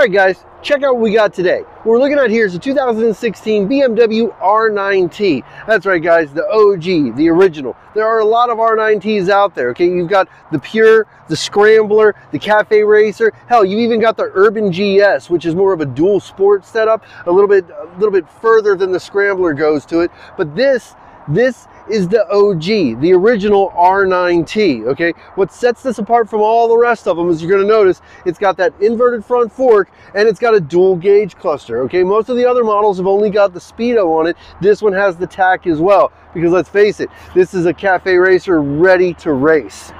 right, guys, check out what we got today. What we're looking at here is a 2016 BMW R9T. That's right, guys, the OG, the original. There are a lot of R9Ts out there, okay? You've got the Pure, the Scrambler, the Cafe Racer. Hell, you've even got the Urban GS, which is more of a dual sport setup, a little bit, a little bit further than the Scrambler goes to it. But this, this is the OG, the original R9T, okay? What sets this apart from all the rest of them is you're gonna notice it's got that inverted front fork and it's got a dual gauge cluster, okay? Most of the other models have only got the Speedo on it. This one has the tach as well, because let's face it, this is a cafe racer ready to race.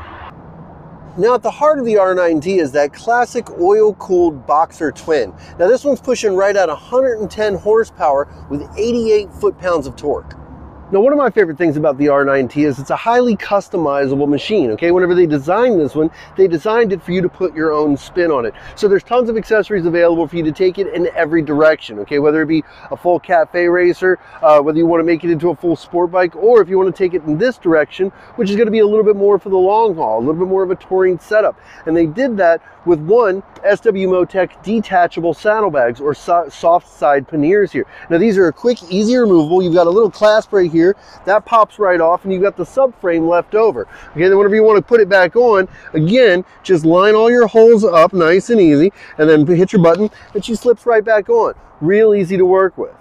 Now at the heart of the R9T is that classic oil-cooled Boxer twin. Now this one's pushing right at 110 horsepower with 88 foot-pounds of torque. Now, one of my favorite things about the R9T is it's a highly customizable machine, okay? Whenever they designed this one, they designed it for you to put your own spin on it. So there's tons of accessories available for you to take it in every direction, okay? Whether it be a full cafe racer, uh, whether you want to make it into a full sport bike, or if you want to take it in this direction, which is going to be a little bit more for the long haul, a little bit more of a touring setup. And they did that with one SW-Motech detachable saddlebags or so soft side panniers here. Now these are a quick, easy removable. You've got a little clasp right here. That pops right off and you've got the subframe left over. Okay, then whenever you want to put it back on, again, just line all your holes up nice and easy and then hit your button and she slips right back on. Real easy to work with.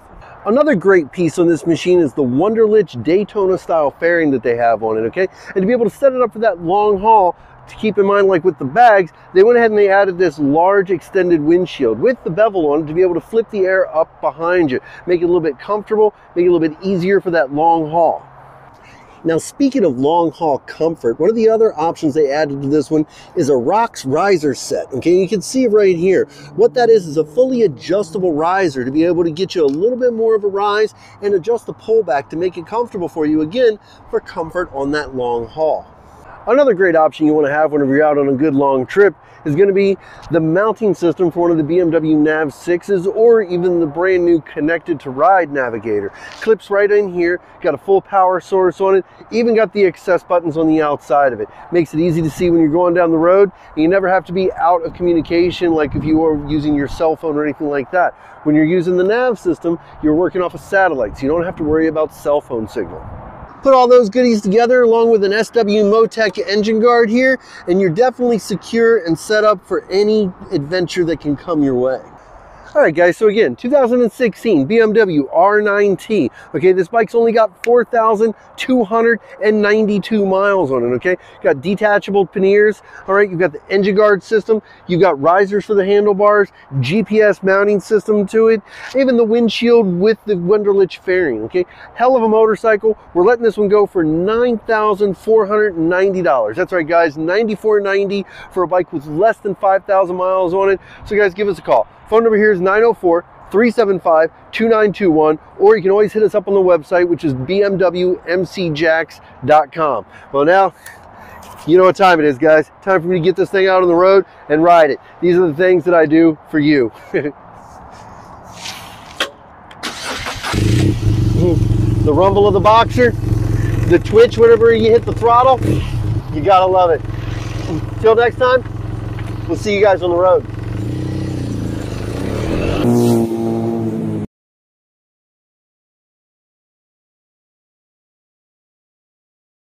Another great piece on this machine is the Wunderlich Daytona style fairing that they have on it, okay? And to be able to set it up for that long haul, to keep in mind, like with the bags, they went ahead and they added this large extended windshield with the bevel on it to be able to flip the air up behind you, make it a little bit comfortable, make it a little bit easier for that long haul. Now, speaking of long haul comfort, one of the other options they added to this one is a ROX riser set. Okay, you can see right here. What that is is a fully adjustable riser to be able to get you a little bit more of a rise and adjust the pullback to make it comfortable for you again for comfort on that long haul. Another great option you want to have whenever you're out on a good long trip is going to be the mounting system for one of the BMW Nav 6s or even the brand new connected to ride navigator. Clips right in here, got a full power source on it, even got the access buttons on the outside of it. Makes it easy to see when you're going down the road and you never have to be out of communication like if you are using your cell phone or anything like that. When you're using the nav system, you're working off a satellite, so you don't have to worry about cell phone signal. Put all those goodies together along with an SW-Motech engine guard here, and you're definitely secure and set up for any adventure that can come your way. All right, guys, so again, 2016 BMW R9T. Okay, this bike's only got 4,292 miles on it, okay? Got detachable panniers, all right? You've got the engine guard system. You've got risers for the handlebars, GPS mounting system to it, even the windshield with the Wunderlich fairing, okay? Hell of a motorcycle. We're letting this one go for $9,490. That's right, guys, 9,490 for a bike with less than 5,000 miles on it. So, guys, give us a call. Phone number here is 904 375 2921, or you can always hit us up on the website, which is bmwmcjacks.com. Well, now, you know what time it is, guys. Time for me to get this thing out on the road and ride it. These are the things that I do for you. the rumble of the boxer, the twitch whenever you hit the throttle, you gotta love it. Until next time, we'll see you guys on the road.